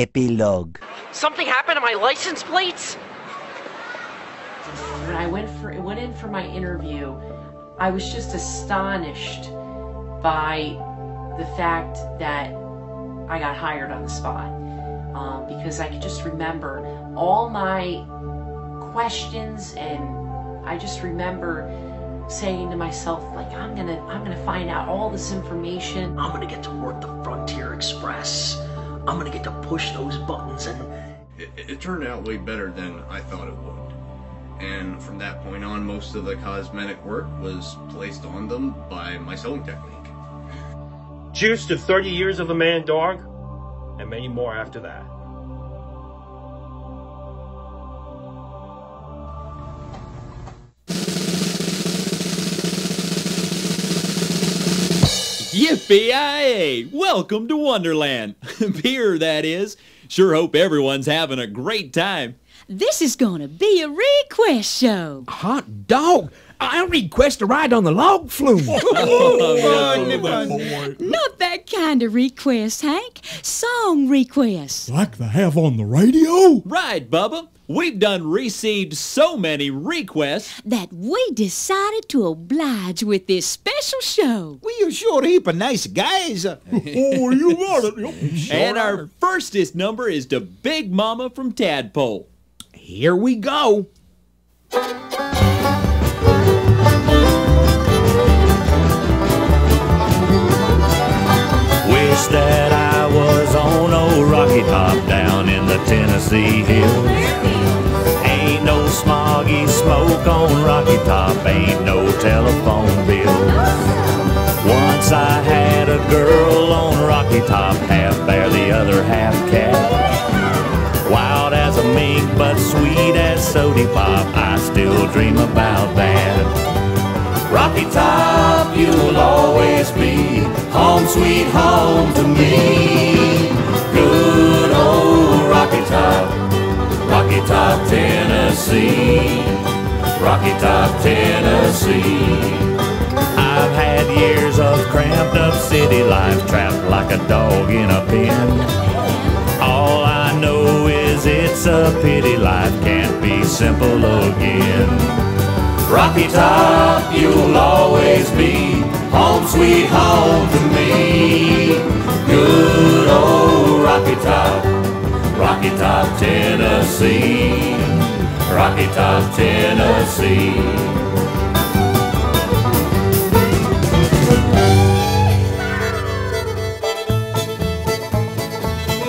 Epilogue. Something happened to my license plates? When I went for it went in for my interview, I was just astonished by the fact that I got hired on the spot. Um, because I could just remember all my questions and I just remember saying to myself like I'm gonna I'm gonna find out all this information. I'm gonna get to work the Frontier Express. I'm gonna get to push those buttons and It, it turned out way better than I thought it would. And from that point on, most of the cosmetic work was placed on them by my sewing technique. Cheers to 30 years of a man dog, and many more after that. Yippee! Welcome to Wonderland. Beer, that is. Sure hope everyone's having a great time. This is gonna be a request show. Hot dog! I'll request a ride on the log flume. Not that kind of request, Hank. Song request. Like they have on the radio? Right, Bubba. We've done received so many requests that we decided to oblige with this special show. We are sure heap of nice guys. oh, you got it. and our firstest number is to Big Mama from Tadpole. Here we go. Wish that I was on old Rocky Top down in the Tennessee hills. Ain't no smoggy smoke on Rocky Top, ain't no telephone bills. Once I had a girl on Rocky Top, half bear, the other half cat. Wild as a mink, but sweet as sody pop, I still dream about that. Rocky Top, you'll always be home sweet home to me. Good Tennessee. Rocky Top, Tennessee. I've had years of cramped up city life, trapped like a dog in a pen. All I know is it's a pity life can't be simple again. Rocky Top, you'll always be home sweet home to me. Good old Rocky Top, Rocky Top, Tennessee. Rocky Top, Tennessee.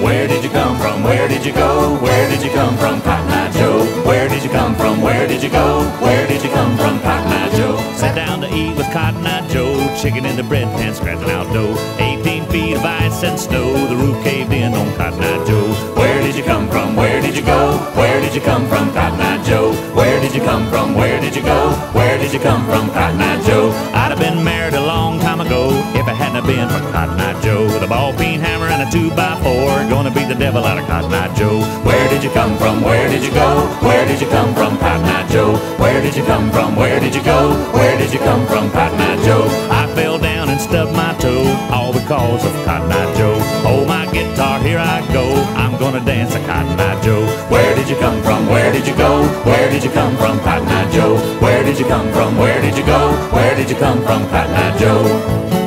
Where did you come from? Where did you go? Where did you come from, Cotton Eye Joe? Where did you come from? Where did you go? Where did you come from, Cotton Eye Joe? Sat down to eat with Cotton Eye Joe, chicken in the bread pan, scratching out dough. 18 feet of ice and snow, the roof caved in on Cotton Eye Joe. Where did you come from? Where did you go? Where did you come from, Cotton Eye Joe? Where did you come from? Where did you go? Where did you come from, Cotton Eye Joe? I'd have been married a long time ago if it have been for Cotton Eye Joe. With a ball peen hammer and a two by four, gonna beat the devil out of Cotton Eye Joe. Where did you come from? Where did you go? Where did you come from, Cotton Eye Joe? Where did you come from? Where did you go? Where did you come from, Cotton Eye Joe? I fell down and stubbed my toe, all because of Cotton Eye Joe. Hold my guitar, here I go. I'm gonna dance a Cotton Eye Joe. Where did you come from? Where did you go? Where did you come from, Cotton Eye Joe? Where did you come from? Where did you go? Where did you come from, Cotton Eye Joe?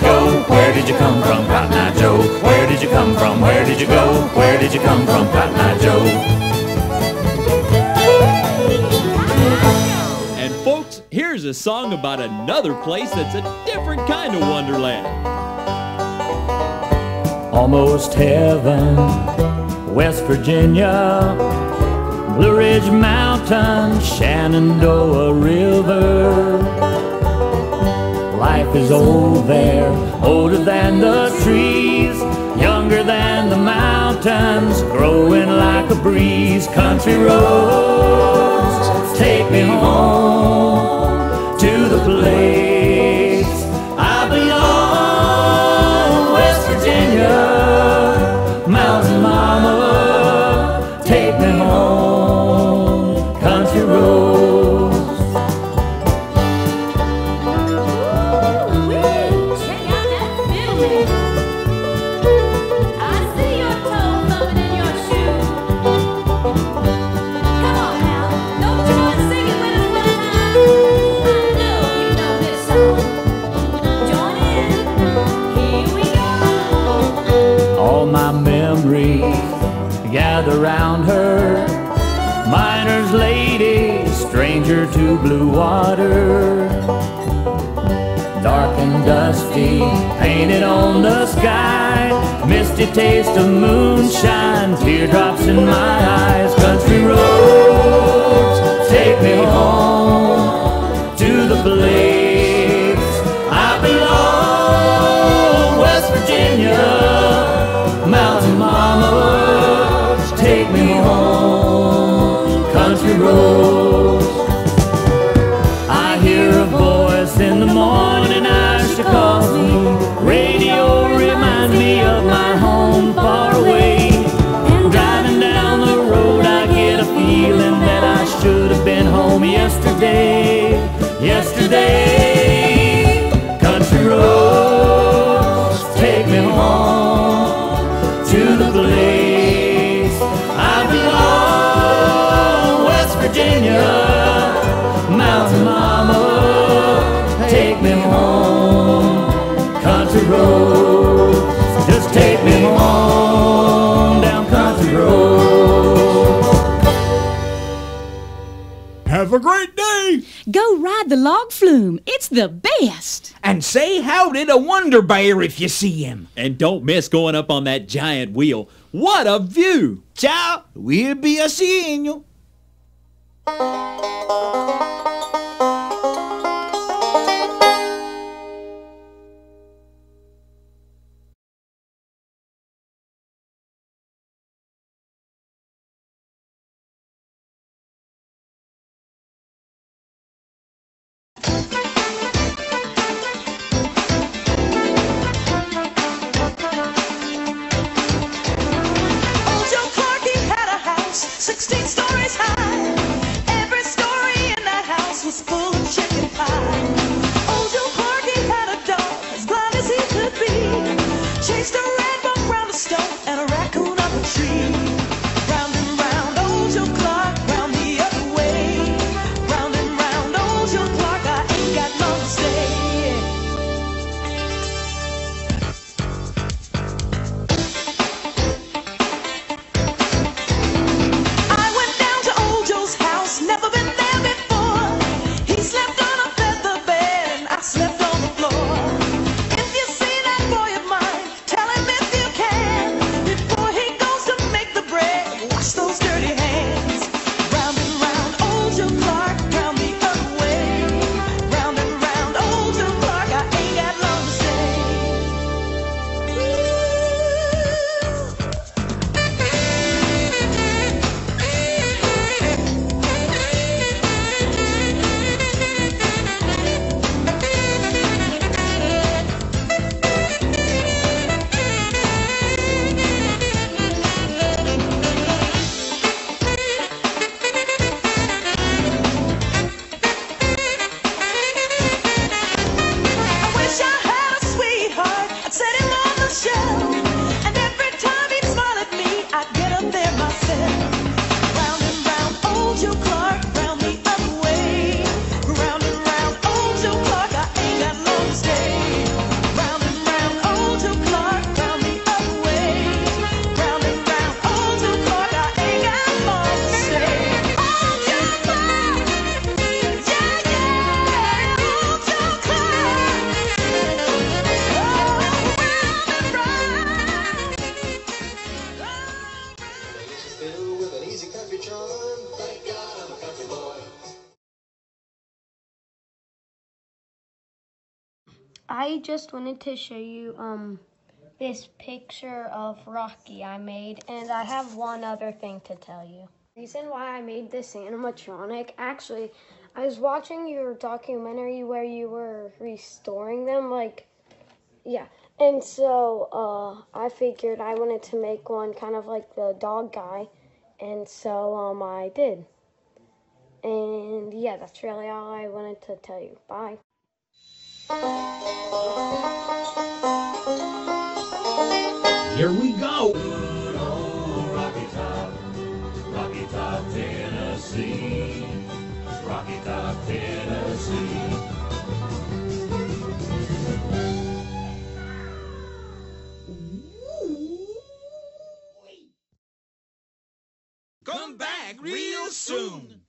You go? Where did you come from, Cotton Eye Joe? Where did you come from? Where did you go? Where did you come from, Cotton Eye Joe? And folks, here's a song about another place that's a different kind of wonderland. Almost heaven, West Virginia, Blue Ridge Mountain, Shenandoah River. Life is old there, older than the trees, younger than the mountains, growing like a breeze. Country roads, blue water. Dark and dusty, painted on the sky. Misty taste of moonshine, teardrops in my eyes. Country roads, take me home to the place I belong. West Virginia, Mountain Mama, take me home. Have a great day. Go ride the log flume. It's the best. And say howdy to Wonder Bear if you see him. And don't miss going up on that giant wheel. What a view! Ciao. We'll be a seeing you. Just wanted to show you um this picture of Rocky I made, and I have one other thing to tell you. Reason why I made this animatronic, actually, I was watching your documentary where you were restoring them, like, yeah. And so uh, I figured I wanted to make one kind of like the dog guy, and so um, I did. And yeah, that's really all I wanted to tell you. Bye. Here we go. Good old Rocky Top, Rocky Top, Tennessee. Rocky Top, Tennessee. Come back real soon.